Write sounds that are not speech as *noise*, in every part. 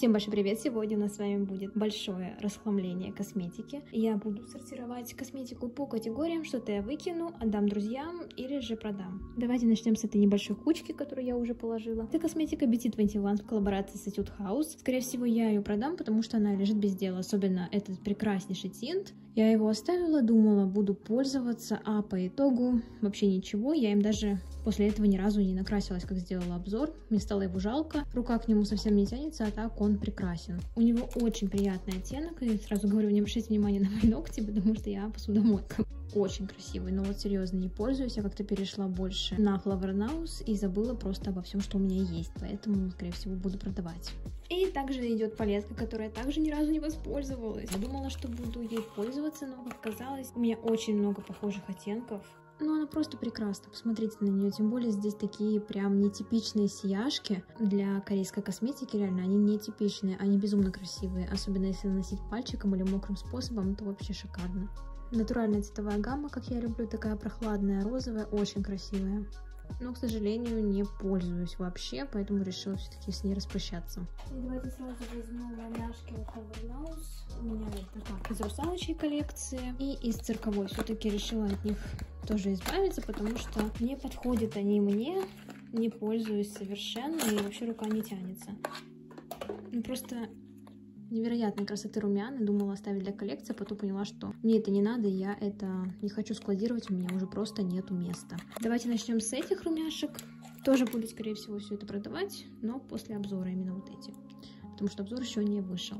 Всем большой привет! Сегодня у нас с вами будет большое расхламление косметики. Я буду сортировать косметику по категориям, что-то я выкину, отдам друзьям или же продам. Давайте начнем с этой небольшой кучки, которую я уже положила. Это косметика BT21 в коллаборации с Etude House. Скорее всего, я ее продам, потому что она лежит без дела, особенно этот прекраснейший тинт. Я его оставила, думала, буду пользоваться, а по итогу вообще ничего. Я им даже после этого ни разу не накрасилась, как сделала обзор. Мне стало его жалко. Рука к нему совсем не тянется, а так он прекрасен. У него очень приятный оттенок, и сразу говорю, не обращайте внимания на мои *laughs* ногти, потому что я посудомойка. Очень красивый, но вот серьезно не пользуюсь. Я как-то перешла больше на Flower House и забыла просто обо всем, что у меня есть, поэтому, скорее всего, буду продавать. И также идет палетка, которой я также ни разу не воспользовалась. Я думала, что буду ей пользоваться, но, как оказалось, у меня очень много похожих оттенков. Ну, она просто прекрасна, посмотрите на нее, тем более здесь такие прям нетипичные сияшки для корейской косметики, реально, они нетипичные, они безумно красивые, особенно если наносить пальчиком или мокрым способом, то вообще шикарно. Натуральная цветовая гамма, как я люблю, такая прохладная, розовая, очень красивая. Но, к сожалению, не пользуюсь вообще, поэтому решила все-таки с ней распрощаться. И давайте сразу возьму ламяшки Cover У меня это так, из русалочей коллекции и из цирковой. Все-таки решила от них тоже избавиться, потому что не подходят они мне, не пользуюсь совершенно, и вообще рука не тянется. Ну, просто невероятной красоты румяна. Думала оставить для коллекции, а потом поняла, что мне это не надо, я это не хочу складировать, у меня уже просто нету места. Давайте начнем с этих румяшек. Тоже буду, скорее всего, все это продавать, но после обзора именно вот эти. Потому что обзор еще не вышел.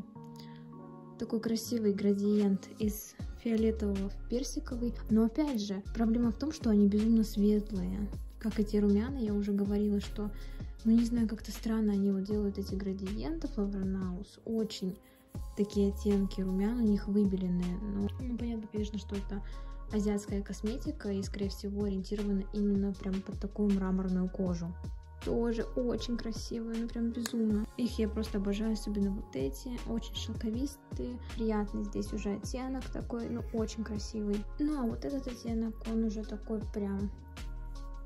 Такой красивый градиент из фиолетового в персиковый. Но опять же, проблема в том, что они безумно светлые. Как эти румяна, я уже говорила, что ну, не знаю, как-то странно они вот делают эти градиенты Flower Очень такие оттенки румян у них выбеленные. Ну, ну, понятно, конечно, что это азиатская косметика и, скорее всего, ориентирована именно прям под такую мраморную кожу. Тоже очень красивые, ну прям безумно. Их я просто обожаю, особенно вот эти. Очень шелковистые, приятный здесь уже оттенок такой, ну очень красивый. Ну а вот этот оттенок, он уже такой прям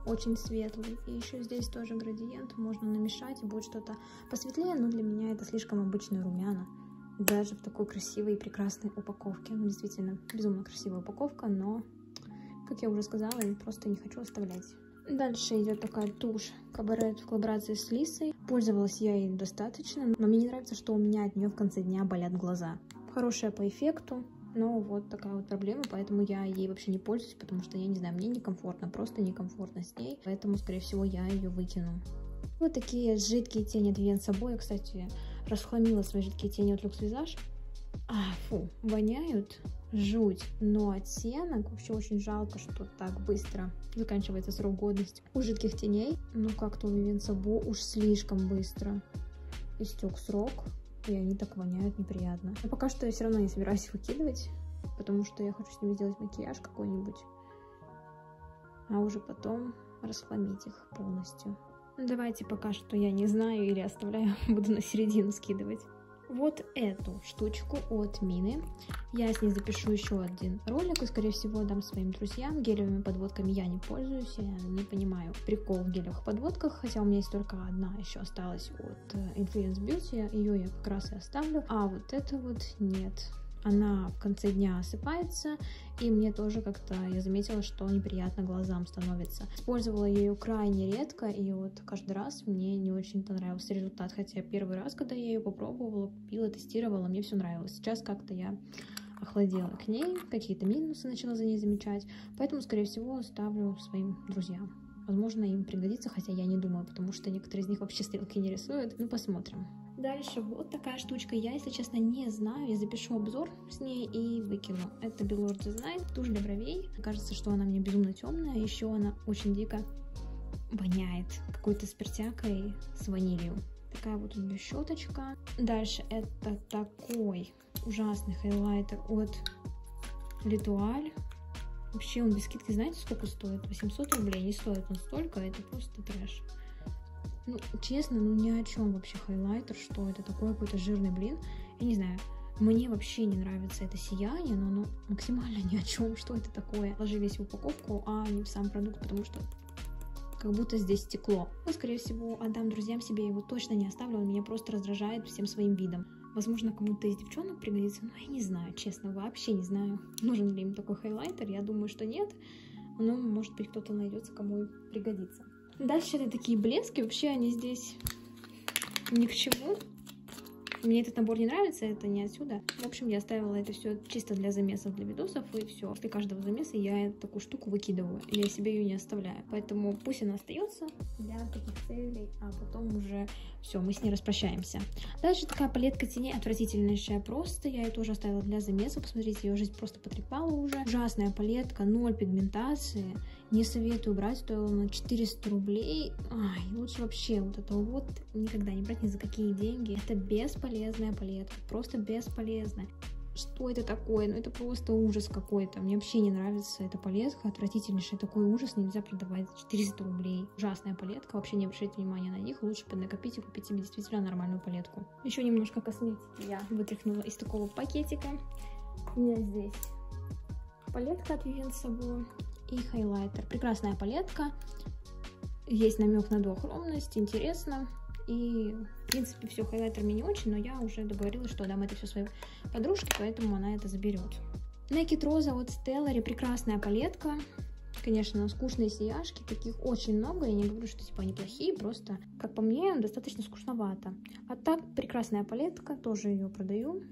очень светлый. И еще здесь тоже градиент, можно намешать, и будет что-то посветлее, но для меня это слишком обычная румяна. Даже в такой красивой и прекрасной упаковке. Ну, действительно, безумно красивая упаковка, но, как я уже сказала, я просто не хочу оставлять. Дальше идет такая тушь Кабарет в коллаборации с Лисой. Пользовалась я ей достаточно, но мне не нравится, что у меня от нее в конце дня болят глаза. Хорошая по эффекту, но вот такая вот проблема, поэтому я ей вообще не пользуюсь, потому что, я не знаю, мне некомфортно, просто некомфортно с ней, поэтому, скорее всего, я ее выкину. Вот такие жидкие тени от Вивен Собой. Я, кстати, расхламила свои жидкие тени от Lux Visage. А, фу, воняют жуть, но оттенок вообще очень жалко, что так быстро заканчивается срок годности. У жидких теней, ну как-то у Собо уж слишком быстро истек срок и они так воняют неприятно. Но пока что я все равно не собираюсь выкидывать, потому что я хочу с ними сделать макияж какой-нибудь, а уже потом расхламить их полностью. Ну, давайте пока что я не знаю или оставляю, *laughs* буду на середину скидывать вот эту штучку от Мины. Я с ней запишу еще один ролик и, скорее всего, дам своим друзьям. Гелевыми подводками я не пользуюсь, я не понимаю прикол в гелевых подводках, хотя у меня есть только одна еще осталась от э, Influence Beauty, ее я как раз и оставлю, а вот это вот нет она в конце дня осыпается, и мне тоже как-то, я заметила, что неприятно глазам становится. Использовала ее крайне редко, и вот каждый раз мне не очень-то нравился результат, хотя первый раз, когда я ее попробовала, купила, тестировала, мне все нравилось. Сейчас как-то я охладела к ней, какие-то минусы начала за ней замечать, поэтому, скорее всего, ставлю своим друзьям. Возможно, им пригодится, хотя я не думаю, потому что некоторые из них вообще стрелки не рисуют. Ну, посмотрим. Дальше вот такая штучка. Я, если честно, не знаю. Я запишу обзор с ней и выкину. Это Belord Design. Тушь для бровей. Кажется, что она мне безумно темная. Еще она очень дико воняет какой-то спиртякой с ванилью. Такая вот у нее щеточка. Дальше это такой ужасный хайлайтер от Литуаль. Вообще он без скидки, знаете, сколько стоит? 800 рублей. Не стоит он столько, это просто трэш. Ну, честно, ну ни о чем вообще хайлайтер, что это такой какой-то жирный блин. Я не знаю, мне вообще не нравится это сияние, но оно максимально ни о чем, что это такое. Ложи весь в упаковку, а не в сам продукт, потому что как будто здесь стекло. Но, скорее всего, отдам друзьям себе его точно не оставлю, он меня просто раздражает всем своим видом. Возможно, кому-то из девчонок пригодится, но я не знаю, честно, вообще не знаю, *laughs* нужен ли им такой хайлайтер, я думаю, что нет, но, может быть, кто-то найдется, кому пригодится. Дальше это такие блески, вообще они здесь ни к чему, мне этот набор не нравится, это не отсюда. В общем, я оставила это все чисто для замесов, для видосов, и все. После каждого замеса я такую штуку выкидываю. Я себе ее не оставляю. Поэтому пусть она остается для таких целей, а потом уже все, мы с ней распрощаемся. Дальше такая палетка теней отвратительнейшая просто. Я ее тоже оставила для замеса. Посмотрите, ее жизнь просто потрепала уже. Ужасная палетка, ноль пигментации. Не советую брать, стоила на 400 рублей. Ай, лучше вообще вот это вот никогда не брать ни за какие деньги. Это бесполезная палетка, просто бесполезная. Что это такое? Ну это просто ужас какой-то. Мне вообще не нравится эта палетка, отвратительнейший такой ужас, нельзя продавать 400 рублей. Ужасная палетка, вообще не обращайте внимания на них, лучше поднакопить и купить себе действительно нормальную палетку. Еще немножко косметики я вытряхнула из такого пакетика. У меня здесь палетка от Vivienne Sabo и хайлайтер. Прекрасная палетка. Есть намек на двухромность, интересно. И, в принципе, все, хайлайтер мне не очень, но я уже договорилась, что дам это все своей подружке, поэтому она это заберет. Naked Rosa от Stellary, прекрасная палетка. Конечно, скучные сияшки, таких очень много. Я не говорю, что типа они плохие, просто, как по мне, достаточно скучновато. А так, прекрасная палетка, тоже ее продаю.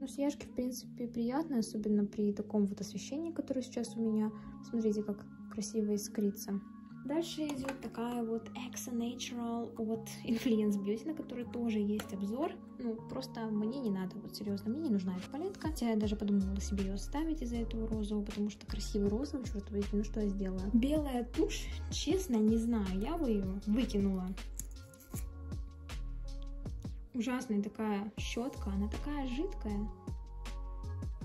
Ну, сияшки, в принципе, приятные, особенно при таком вот освещении, которое сейчас у меня. Смотрите, как красиво искрится. Дальше идет такая вот Exa Natural от Influence Beauty, на которой тоже есть обзор. Ну, просто мне не надо, вот серьезно, мне не нужна эта палетка. Хотя я даже подумала себе ее оставить из-за этого розового, потому что красивый розовый, черт возьми, ну что я сделаю? Белая тушь, честно, не знаю, я бы ее выкинула ужасная такая щетка, она такая жидкая.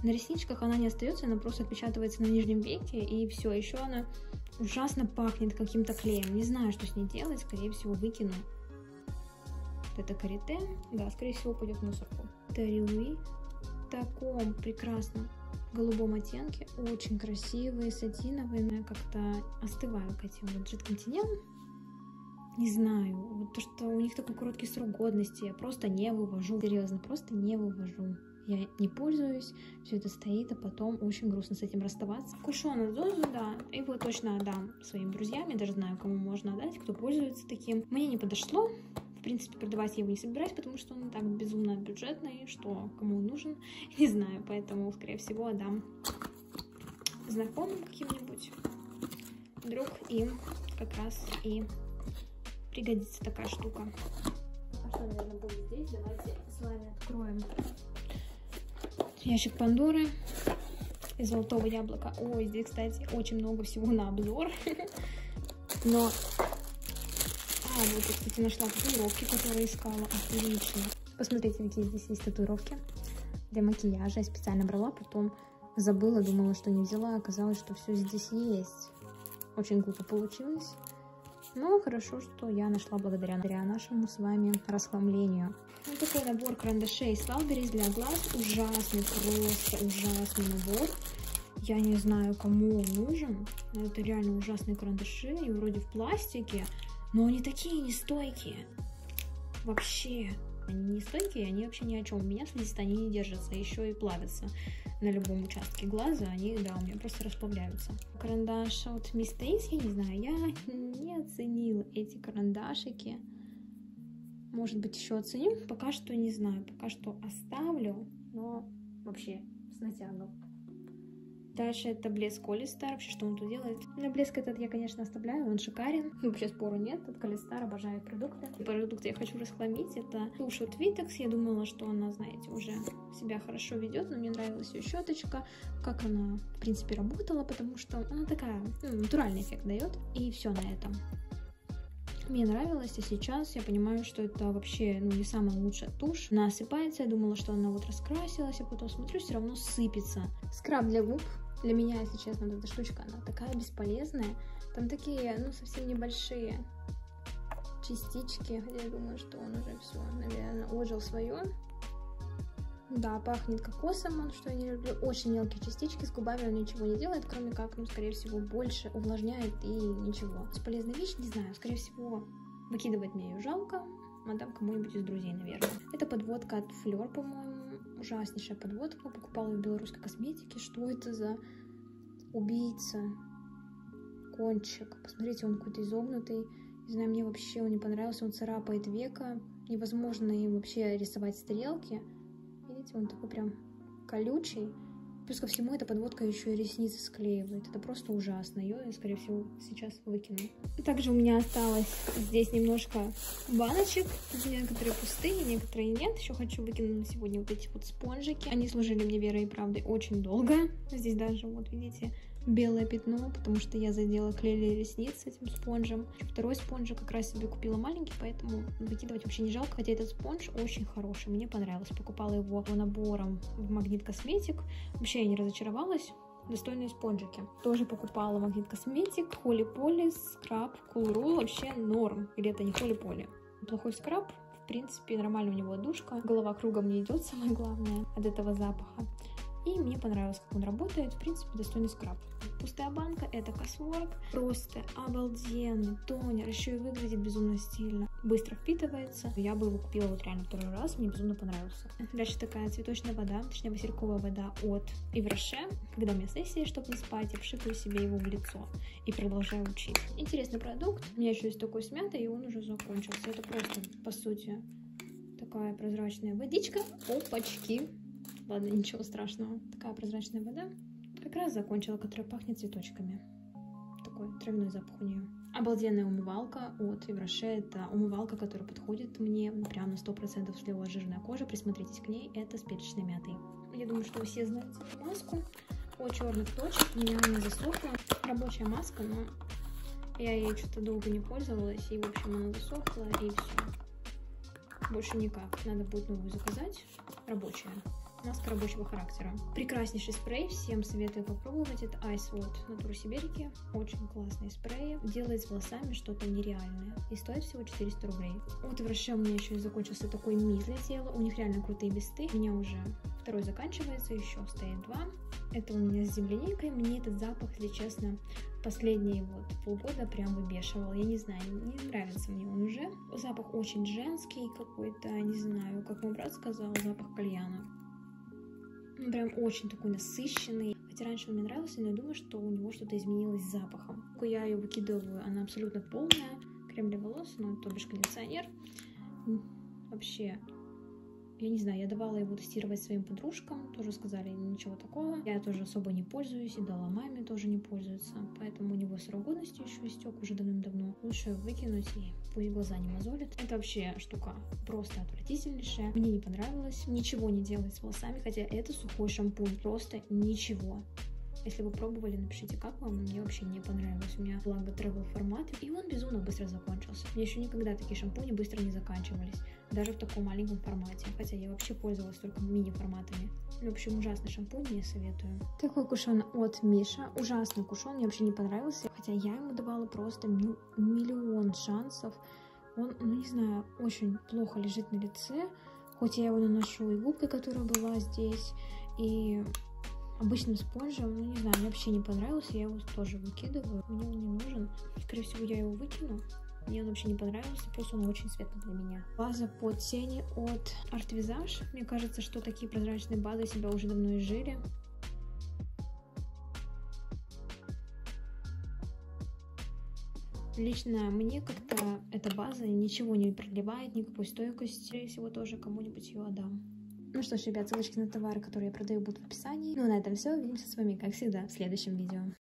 На ресничках она не остается, она просто отпечатывается на нижнем веке, и все. Еще она ужасно пахнет каким-то клеем. Не знаю, что с ней делать, скорее всего, выкину. это карите, да, скорее всего, пойдет в мусорку. Тариуи в таком прекрасном голубом оттенке, очень красивые, сатиновые, но я как-то остываю к этим вот жидким теням, не знаю, вот то, что у них такой короткий срок годности, я просто не вывожу, серьезно, просто не вывожу. Я не пользуюсь, все это стоит, а потом очень грустно с этим расставаться. Кушона Зозу, да, его точно отдам своим друзьям, я даже знаю, кому можно отдать, кто пользуется таким. Мне не подошло, в принципе, продавать я его не собираюсь, потому что он так безумно бюджетный, что кому нужен, *laughs* не знаю, поэтому, скорее всего, отдам знакомым каким-нибудь. Вдруг им как раз и пригодится такая штука. А что, наверное, будет здесь? Давайте с вами откроем ящик Пандоры из золотого яблока. Ой, здесь, кстати, очень много всего на обзор. *laughs* Но... А, вот я, кстати, нашла татуировки, которые искала. Отлично. Посмотрите, какие здесь есть татуировки для макияжа. Я специально брала, потом забыла, думала, что не взяла. Оказалось, что все здесь есть. Очень глупо получилось. Но хорошо, что я нашла благодаря, нашему с вами расхламлению. Вот такой набор карандашей с Валберис для глаз. Ужасный, просто ужасный набор. Я не знаю, кому он нужен, но это реально ужасные карандаши. Они вроде в пластике, но они такие нестойкие. Вообще. Они не стойкие, они вообще ни о чем. У меня слизистые они не держатся, еще и плавятся на любом участке глаза. Они, да, у меня просто расплавляются. Карандаш от Miss я не знаю, я не оценила эти карандашики. Может быть, еще оценим? Пока что не знаю, пока что оставлю, но вообще с натягом. Дальше это блеск Колестар. Вообще, что он тут делает? На блеск этот я, конечно, оставляю, он шикарен. *laughs* Вообще спору нет, от Колестар обожаю продукты. Продукты я хочу расхламить. Это тушь от Vitex. Я думала, что она, знаете, уже себя хорошо ведет, но мне нравилась ее щеточка, как она, в принципе, работала, потому что она такая, ну, натуральный эффект дает. И все на этом. Мне нравилось, и сейчас я понимаю, что это вообще ну, не самая лучшая тушь. Она осыпается, я думала, что она вот раскрасилась, а потом смотрю, все равно сыпется. Скраб для губ для меня, если честно, эта штучка, она такая бесполезная. Там такие, ну, совсем небольшие частички. Хотя я думаю, что он уже все, наверное, отжил свое. Да, пахнет кокосом, он, что я не люблю. Очень мелкие частички, с губами он ничего не делает, кроме как, ну, скорее всего, больше увлажняет и ничего. Бесполезная вещь, не знаю, скорее всего, выкидывать мне ее жалко. Отдам кому-нибудь из друзей, наверное. Это подводка от Fleur, по-моему. Ужаснейшая подводка. Покупала в белорусской косметике. Что это за убийца? Кончик. Посмотрите, он какой-то изогнутый. Не знаю, мне вообще он не понравился. Он царапает века. Невозможно им вообще рисовать стрелки. Видите, он такой прям колючий. Плюс ко всему, эта подводка еще и ресницы склеивает. Это просто ужасно. Ее скорее всего, сейчас выкину. Также у меня осталось здесь немножко баночек. Некоторые пустые, некоторые нет. Еще хочу выкинуть на сегодня вот эти вот спонжики. Они служили мне верой и правдой очень долго. Здесь даже, вот видите, белое пятно, потому что я задела клеили ресницы этим спонжем. Второй спонжик как раз себе купила маленький, поэтому выкидывать вообще не жалко, хотя этот спонж очень хороший, мне понравилось. Покупала его набором в Магнит Косметик. Вообще я не разочаровалась достойные спонжики. Тоже покупала Магнит Косметик, Холли Поли, скраб, Rule, вообще норм. Или это не Холли Поли. Плохой скраб, в принципе, нормально у него душка. Голова кругом не идет, самое главное, от этого запаха. И мне понравилось, как он работает. В принципе, достойный скраб. Пустая банка, это косворк. Просто обалденный тонер. Еще и выглядит безумно стильно. Быстро впитывается. Я бы его купила вот реально второй раз. Мне безумно понравился. Дальше такая цветочная вода, точнее васильковая вода от Ивраше. Когда у меня сессия, чтобы не спать, я пшикаю себе его в лицо. И продолжаю учить. Интересный продукт. У меня еще есть такой смятый, и он уже закончился. Это просто, по сути, такая прозрачная водичка. Опачки. Ладно, ничего страшного. Такая прозрачная вода. Как раз закончила, которая пахнет цветочками. Такой травяной запах у нее. Обалденная умывалка от Евроше. Это умывалка, которая подходит мне прям на 100% слева жирная кожа. Присмотритесь к ней. Это с перечной мятой. Я думаю, что вы все знаете эту маску. От черных точек. У меня она засохла. Рабочая маска, но я ей что-то долго не пользовалась. И, в общем, она засохла, и все. Больше никак. Надо будет новую заказать. Рабочая маска рабочего характера. Прекраснейший спрей, всем советую попробовать. Это Ice Watt Натура Сибирики. Очень классный спрей. Делает с волосами что-то нереальное. И стоит всего 400 рублей. Вот в Роше у меня еще и закончился такой мисс для тела. У них реально крутые бесты. У меня уже второй заканчивается, еще стоит два. Это у меня с земляникой. Мне этот запах, если честно, последние вот полгода прям выбешивал. Я не знаю, не нравится мне он уже. Запах очень женский какой-то, не знаю, как мой брат сказал, запах кальяна. Он прям очень такой насыщенный. Хотя раньше он мне нравился, но я думаю, что у него что-то изменилось с запахом. Я ее выкидываю, она абсолютно полная. Крем для волос, ну, то бишь кондиционер. Вообще я не знаю, я давала его тестировать своим подружкам, тоже сказали ничего такого. Я тоже особо не пользуюсь, и дала маме тоже не пользуется, поэтому у него срок годности еще истек уже давным-давно. Лучше выкинуть и пусть глаза не мозолит. Это вообще штука просто отвратительнейшая. Мне не понравилось, ничего не делает с волосами, хотя это сухой шампунь, просто ничего. Если вы пробовали, напишите, как вам. Мне вообще не понравилось. У меня благо travel формат, и он безумно быстро закончился. Мне еще никогда такие шампуни быстро не заканчивались. Даже в таком маленьком формате. Хотя я вообще пользовалась только мини-форматами. В общем, ужасный шампунь, не советую. Такой кушон от Миша. Ужасный кушон, мне вообще не понравился. Хотя я ему давала просто миллион шансов. Он, ну не знаю, очень плохо лежит на лице. Хоть я его наношу и губкой, которая была здесь, и обычным спонжем, ну не знаю, мне вообще не понравился, я его тоже выкидываю, мне он не нужен, скорее всего я его выкину, мне он вообще не понравился, просто он очень светлый для меня. База под тени от Art Visage. Мне кажется, что такие прозрачные базы себя уже давно изжили. Лично мне как-то эта база ничего не продлевает, никакой стойкости. Скорее всего, тоже кому-нибудь ее отдам. Ну что ж, ребят, ссылочки на товары, которые я продаю, будут в описании. Ну а на этом все. Увидимся с вами, как всегда, в следующем видео.